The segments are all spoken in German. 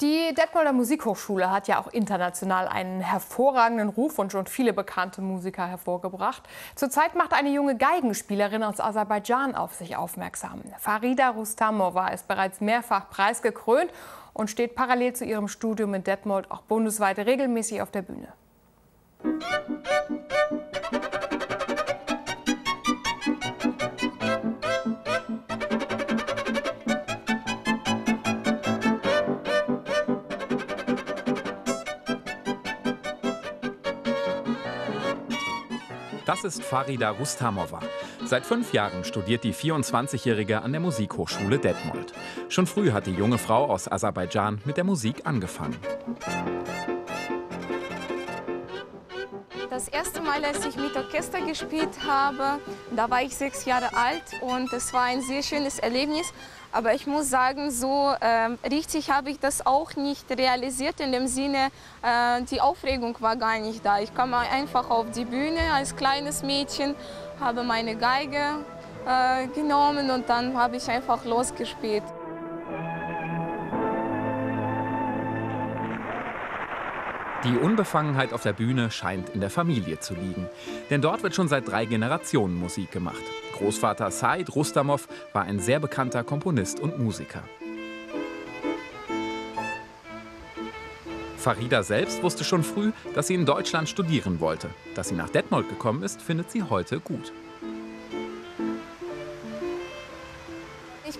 Die Detmolder Musikhochschule hat ja auch international einen hervorragenden Ruf und schon viele bekannte Musiker hervorgebracht. Zurzeit macht eine junge Geigenspielerin aus Aserbaidschan auf sich aufmerksam. Farida Rustamova ist bereits mehrfach preisgekrönt und steht parallel zu ihrem Studium in Detmold auch bundesweit regelmäßig auf der Bühne. Das ist Farida Rustamova. Seit fünf Jahren studiert die 24-Jährige an der Musikhochschule Detmold. Schon früh hat die junge Frau aus Aserbaidschan mit der Musik angefangen. Das erste Mal, als ich mit Orchester gespielt habe, da war ich sechs Jahre alt und es war ein sehr schönes Erlebnis. Aber ich muss sagen, so äh, richtig habe ich das auch nicht realisiert in dem Sinne, äh, die Aufregung war gar nicht da. Ich kam einfach auf die Bühne als kleines Mädchen, habe meine Geige äh, genommen und dann habe ich einfach losgespielt. Die Unbefangenheit auf der Bühne scheint in der Familie zu liegen. Denn dort wird schon seit drei Generationen Musik gemacht. Großvater Said Rustamov war ein sehr bekannter Komponist und Musiker. Farida selbst wusste schon früh, dass sie in Deutschland studieren wollte. Dass sie nach Detmold gekommen ist, findet sie heute gut.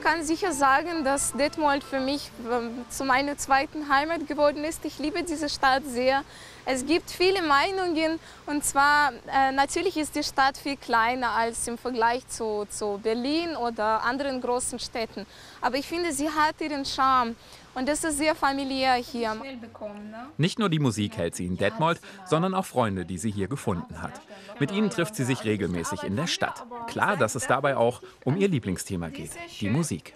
Ich kann sicher sagen, dass Detmold für mich ähm, zu meiner zweiten Heimat geworden ist. Ich liebe diese Stadt sehr. Es gibt viele Meinungen und zwar äh, natürlich ist die Stadt viel kleiner als im Vergleich zu, zu Berlin oder anderen großen Städten. Aber ich finde, sie hat ihren Charme und das ist sehr familiär hier. Nicht nur die Musik hält sie in Detmold, sondern auch Freunde, die sie hier gefunden hat. Mit ihnen trifft sie sich regelmäßig in der Stadt. Klar, dass es dabei auch um ihr Lieblingsthema geht, die Musik.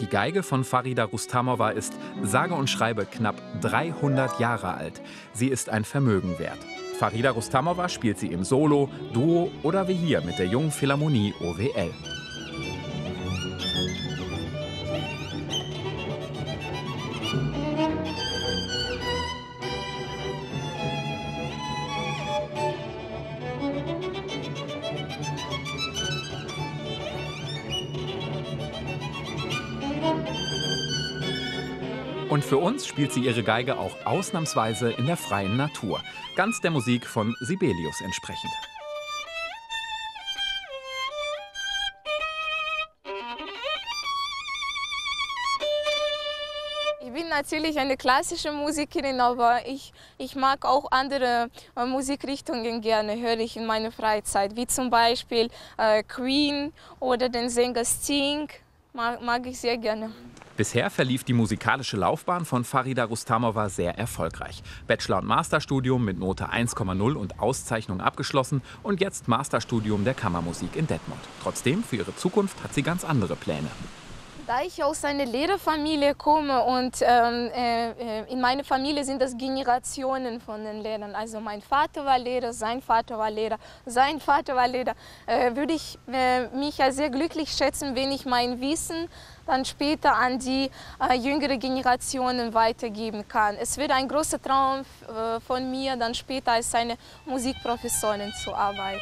Die Geige von Farida Rustamova ist sage und schreibe knapp 300 Jahre alt. Sie ist ein Vermögen wert. Farida Rustamova spielt sie im Solo, Duo oder wie hier mit der Jungen Philharmonie OWL. Und für uns spielt sie ihre Geige auch ausnahmsweise in der freien Natur, ganz der Musik von Sibelius entsprechend. Ich bin natürlich eine klassische Musikerin, aber ich, ich mag auch andere äh, Musikrichtungen gerne, höre ich in meiner Freizeit, wie zum Beispiel äh, Queen oder den Sänger Sting, mag, mag ich sehr gerne. Bisher verlief die musikalische Laufbahn von Farida Rustamova sehr erfolgreich. Bachelor- und Masterstudium mit Note 1,0 und Auszeichnung abgeschlossen und jetzt Masterstudium der Kammermusik in Detmold. Trotzdem, für ihre Zukunft hat sie ganz andere Pläne. Da ich aus einer Lehrerfamilie komme und ähm, äh, in meiner Familie sind das Generationen von den Lehrern. Also mein Vater war Lehrer, sein Vater war Lehrer, sein Vater war Lehrer. Äh, würde ich äh, mich als sehr glücklich schätzen, wenn ich mein Wissen dann später an die äh, jüngere Generationen weitergeben kann. Es wird ein großer Traum äh, von mir, dann später als eine Musikprofessorin zu arbeiten.